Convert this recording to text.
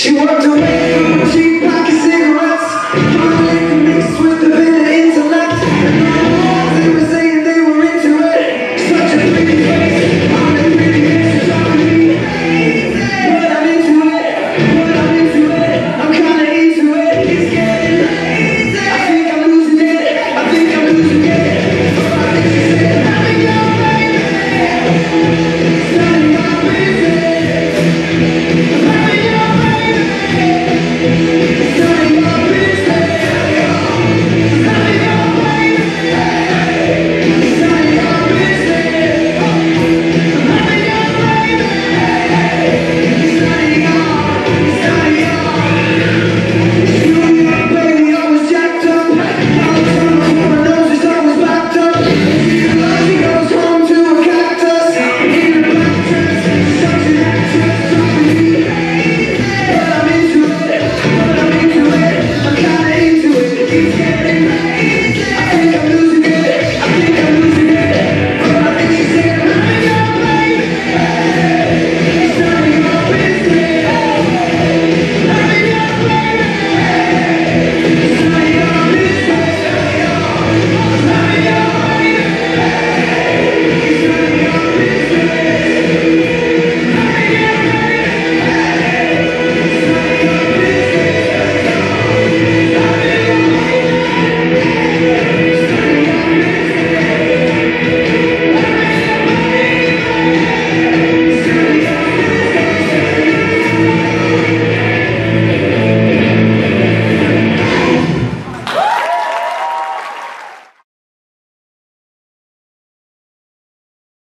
She walked away